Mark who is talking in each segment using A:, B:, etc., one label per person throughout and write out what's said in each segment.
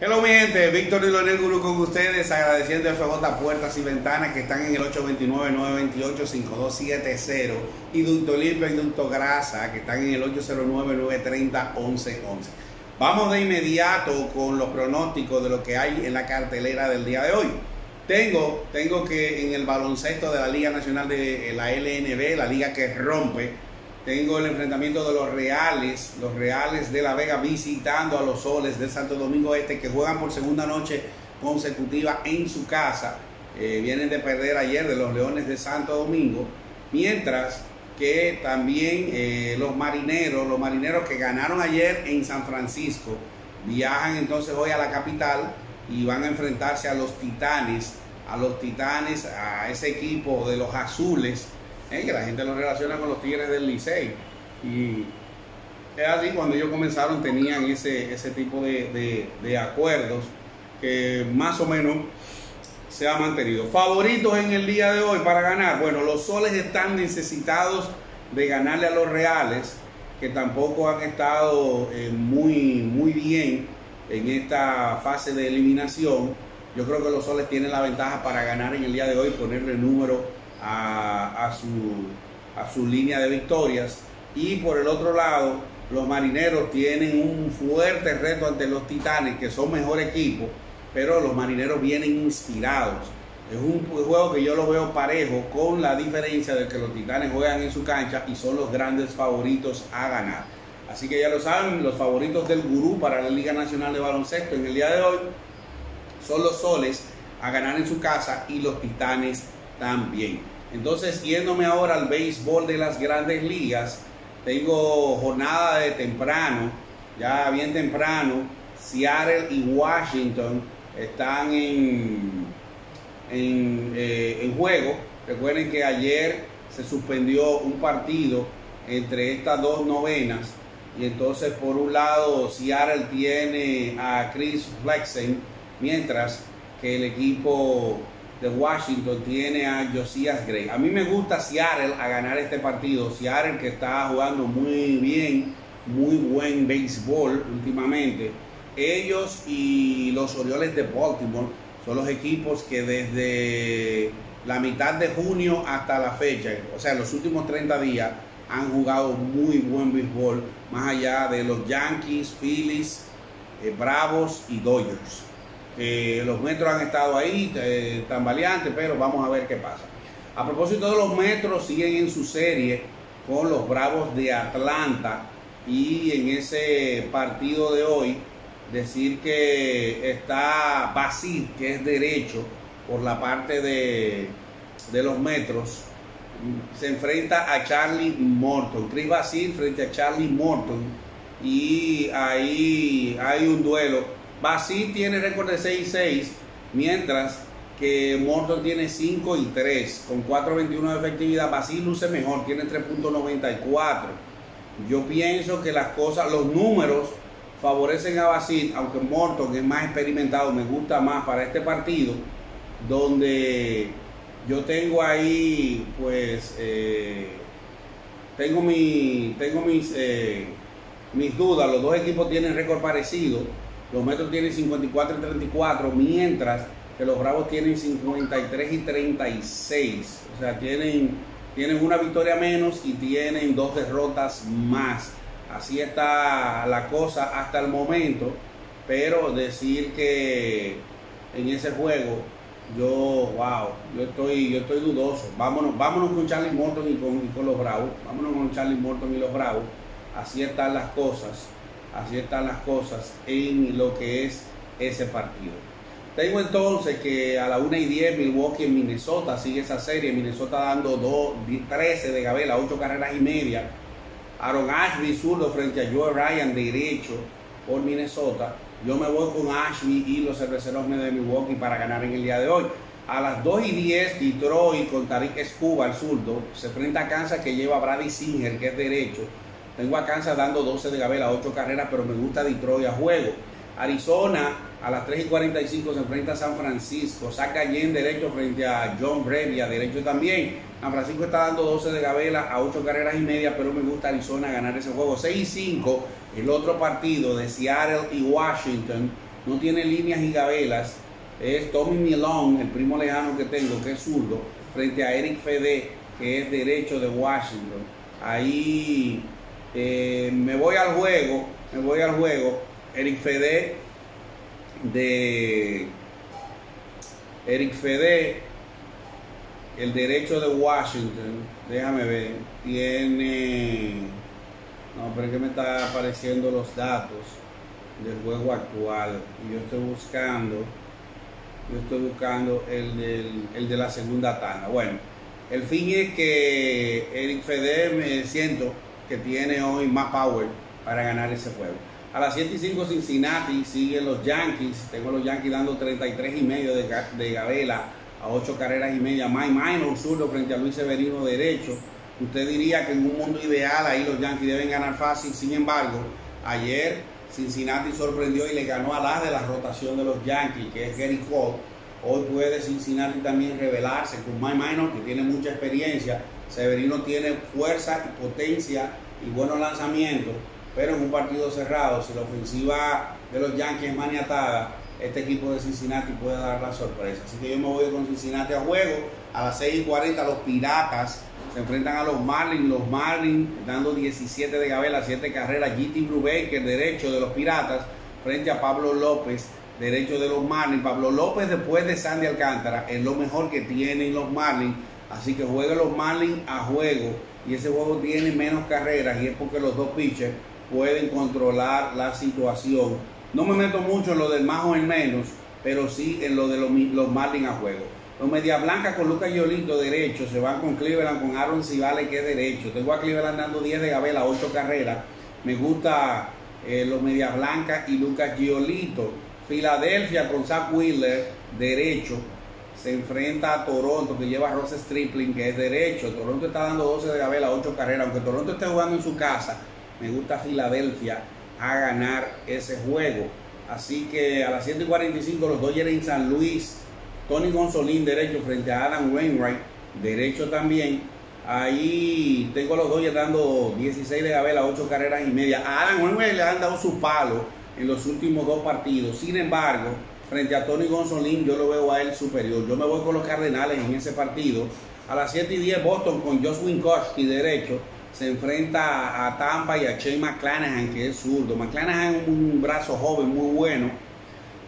A: Hello mi gente, Víctor y Leonel Guru con ustedes, agradeciendo a FJ Puertas y Ventanas que están en el 829-928-5270 y Ducto Limpio y Ducto Grasa que están en el 809-930-1111. Vamos de inmediato con los pronósticos de lo que hay en la cartelera del día de hoy. Tengo, tengo que en el baloncesto de la Liga Nacional de la LNB, la liga que rompe, tengo el enfrentamiento de los Reales, los Reales de La Vega visitando a los Soles de Santo Domingo Este que juegan por segunda noche consecutiva en su casa. Eh, vienen de perder ayer de los Leones de Santo Domingo. Mientras que también eh, los marineros, los marineros que ganaron ayer en San Francisco, viajan entonces hoy a la capital y van a enfrentarse a los Titanes, a los Titanes, a ese equipo de los azules ¿eh? la gente lo relaciona con los Tigres del Licey. Y es así, cuando ellos comenzaron tenían ese, ese tipo de, de, acuerdos que más o menos se ha mantenido. Favoritos en el día de hoy para ganar. Bueno, los soles están necesitados de ganarle a los reales, que tampoco han estado eh, muy, muy bien en esta fase de eliminación. Yo creo que los soles tienen la ventaja para ganar en el día de hoy, ponerle número a, su, a su línea de victorias. Y por el otro lado, los marineros tienen un fuerte reto ante los titanes, que son mejor equipo, pero los marineros vienen inspirados. Es un juego que yo lo veo parejo, con la diferencia de que los titanes juegan en su cancha y son los grandes favoritos a ganar. Así que ya lo saben, los favoritos del gurú para la Liga Nacional de Baloncesto en el día de hoy son los soles a ganar en su casa y los titanes también. Entonces, yéndome ahora al béisbol de las grandes ligas, tengo jornada de temprano, ya bien temprano, Seattle y Washington están en, eh, en juego. Recuerden que ayer se suspendió un partido entre estas dos novenas. Y entonces, por un lado, Seattle tiene a Chris Flexen, mientras que el equipo de Washington tiene a Josias Gray. A mí me gusta Seattle a ganar este partido. Seattle que está jugando muy bien, muy buen béisbol últimamente. Ellos y los Orioles de Baltimore son los equipos que desde la mitad de junio hasta la fecha, o sea, los últimos 30 días, han jugado muy buen béisbol, más allá de los Yankees, Phillies, eh, Bravos y Dodgers los metros han estado ahí, eh, tan valientes, pero vamos a ver qué pasa. A propósito de los metros, siguen en su serie con los Bravos de Atlanta y en ese partido de hoy decir que está Basil, que es derecho por la parte de, de los metros, se enfrenta a Charlie Morton. Chris Basil frente a Charlie Morton y ahí hay un duelo Basil tiene récord de 6 6, mientras que Morton tiene 5 y 3, con 4.21 de efectividad. Basil luce mejor, tiene 3.94. Yo pienso que las cosas, los números favorecen a Basil, aunque Morton es más experimentado, me gusta más para este partido, donde yo tengo ahí, pues, eh, tengo, mi, tengo mis, eh, mis dudas. Los dos equipos tienen récord parecido los Metros tienen 54 y 34, mientras que los Bravos tienen 53 y 36. O sea, tienen, tienen una victoria menos y tienen dos derrotas más. Así está la cosa hasta el momento. Pero decir que en ese juego yo, wow, yo estoy, yo estoy dudoso. Vámonos, vámonos con Charlie Morton y con, y con los Bravos. Vámonos con Charlie Morton y los Bravos. Así están las cosas. Así están las cosas en lo que es ese partido. Tengo entonces que a la 1 y 10 Milwaukee en Minnesota sigue esa serie. Minnesota dando 2, 13 de Gabela, 8 carreras y media. Aaron Ashby zurdo frente a Joe Ryan derecho por Minnesota. Yo me voy con Ashby y los cerveceros de Milwaukee para ganar en el día de hoy. A las 2 y 10 Detroit con Tariq Escuba, el zurdo, se enfrenta a Kansas que lleva a Brady Singer, que es derecho. Tengo a Kansas dando 12 de Gabela, 8 carreras, pero me gusta Detroit a juego. Arizona a las 3 y 45 se enfrenta a San Francisco. Saca en derecho frente a John Brevia, derecho también. San Francisco está dando 12 de Gabela a 8 carreras y media, pero me gusta Arizona ganar ese juego. 6 y 5, el otro partido de Seattle y Washington. no tiene líneas y gabelas. Es Tommy Milón, el primo lejano que tengo, que es zurdo, frente a Eric Fede, que es derecho de Washington. Ahí eh, me voy al juego, me voy al juego. Eric Fede de Eric Fede, el derecho de Washington, déjame ver, tiene, no, pero es que me está apareciendo los datos del juego actual yo estoy buscando, yo estoy buscando el, el de la segunda tanda. Bueno, el fin es que Eric Fede me siento que tiene hoy más power para ganar ese juego. A las 7 y 5 Cincinnati siguen los Yankees. Tengo los Yankees dando 33 y medio de, de Gabela a 8 carreras y media. Mike Minor zurdo frente a Luis Severino derecho. Usted diría que en un mundo ideal ahí los Yankees deben ganar fácil. Sin embargo, ayer Cincinnati sorprendió y le ganó a la de la rotación de los Yankees, que es Gary Cole. Hoy puede Cincinnati también revelarse con Mike Minor, que tiene mucha experiencia. Severino tiene fuerza y potencia y buenos lanzamientos pero en un partido cerrado, si la ofensiva de los Yankees es maniatada, este equipo de Cincinnati puede dar la sorpresa. Así que yo me voy con Cincinnati a juego. A las 6 y 40 los Piratas se enfrentan a los Marlins. Los Marlins dando 17 de Gabela, 7 carreras. GT Brubaker, derecho de los Piratas, frente a Pablo López, derecho de los Marlins. Pablo López después de Sandy Alcántara es lo mejor que tienen los Marlins. Así que jueguen los Marlins a juego. Y ese juego tiene menos carreras y es porque los dos pitchers pueden controlar la situación. No me meto mucho en lo del más o el menos, pero sí en lo de los, los Marlins a juego. Los Media Blanca con Lucas Yolito derecho, se van con Cleveland, con Aaron Civale que es derecho. Tengo a Cleveland dando 10 de Gabela, 8 carreras. Me gusta eh, los Media Blanca y Lucas Giolito. Filadelfia con Zach Wheeler, derecho. Se enfrenta a Toronto, que lleva a Ross Stripling, que es derecho. Toronto está dando 12 de Gabela, 8 carreras. Aunque Toronto esté jugando en su casa, me gusta Filadelfia a ganar ese juego. Así que a las 145 los Dodgers en San Luis. Tony Gonzolín derecho frente a Adam Wainwright, derecho también. Ahí tengo los Dodgers dando 16 de Gabela, 8 carreras y media. A Adam Wainwright le han dado su palo en los últimos dos partidos. Sin embargo, frente a Tony Gonzolín yo lo veo a él superior. Yo me voy con los Cardenales en ese partido. A las 7 y 10 Boston con Josh Winkowski derecho se enfrenta a Tampa y a Shane McClanahan, que es zurdo. McClanahan es un brazo joven muy bueno.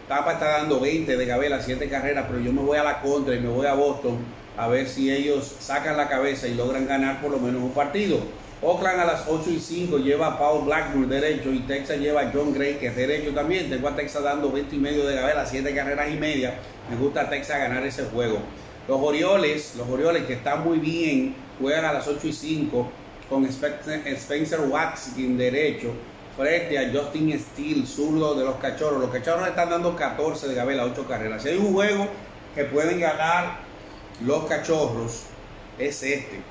A: Tampa está dando 20 de Gabela, 7 carreras, pero yo me voy a la contra y me voy a Boston a ver si ellos sacan la cabeza y logran ganar por lo menos un partido. Oakland a las 8 y 5 lleva a Paul Blackmore derecho y Texas lleva a John Gray que es derecho también. Tengo a Texas dando 20 y medio de Gabela, 7 carreras y media. Me gusta a Texas ganar ese juego. Los Orioles, los Orioles que están muy bien, juegan a las 8 y 5 con Spencer Watson derecho frente a Justin Steele, zurdo de los cachorros. Los cachorros están dando 14 de Gabela, 8 carreras. Si hay un juego que pueden ganar los cachorros, es este.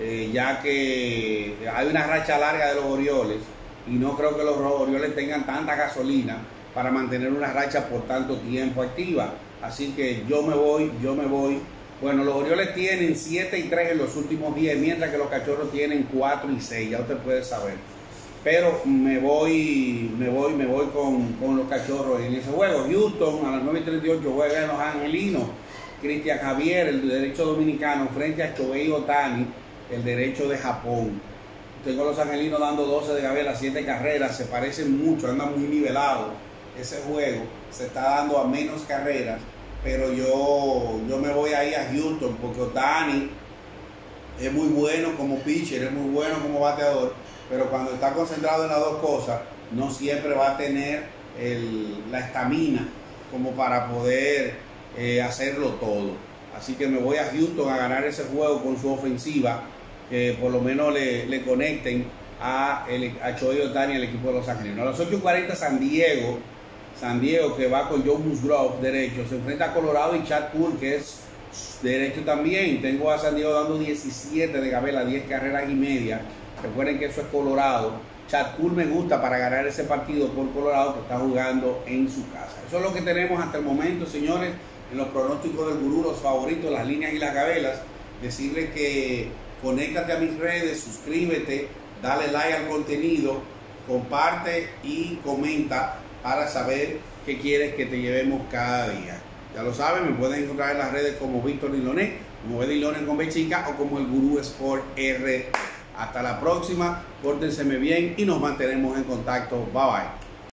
A: Eh, ya que hay una racha larga de los Orioles y no creo que los Orioles tengan tanta gasolina para mantener una racha por tanto tiempo activa. Así que yo me voy, yo me voy bueno, los Orioles tienen 7 y 3 en los últimos 10, mientras que los Cachorros tienen 4 y 6, ya usted puede saber. Pero me voy, me voy, me voy con, los Cachorros en ese juego. Houston a las 9 y 38 juega en los Angelinos. Cristian Javier, el derecho dominicano, frente a Choei Otani, el derecho de Japón. Tengo a los Angelinos dando 12 de Gabriel a 7 carreras, se parecen mucho, andan muy nivelados. Ese juego se está dando a menos carreras pero yo, yo me voy ahí a Houston porque Otani es muy bueno como pitcher, es muy bueno como bateador, pero cuando está concentrado en las dos cosas, no siempre va a tener la estamina como para poder eh, hacerlo todo. Así que me voy a Houston a ganar ese juego con su ofensiva, que por lo menos le, conecten a, el, a Choi Otani, el equipo de Los Ángeles. A las 8.40 San Diego San Diego que va con Joe Musgrove derecho, se enfrenta a Colorado y Chad Poole que es derecho también. Tengo a San Diego dando 17 de Gabela, 10 carreras y media. Recuerden que eso es Colorado. Chad Poole me gusta para ganar ese partido por Colorado que está jugando en su casa. Eso es lo que tenemos hasta el momento, señores, en los pronósticos del gurú, los favoritos, las líneas y las gabelas. Decirles que conéctate a mis redes, suscríbete, dale like al contenido, comparte y comenta para saber que quieres que te llevemos cada día. Ya lo saben, me pueden encontrar en las redes como Víctor Liloné, como Liloné con B chica o como el Gurú Sport R. Hasta la próxima, pórtenseme bien y nos mantenemos en contacto. Bye bye.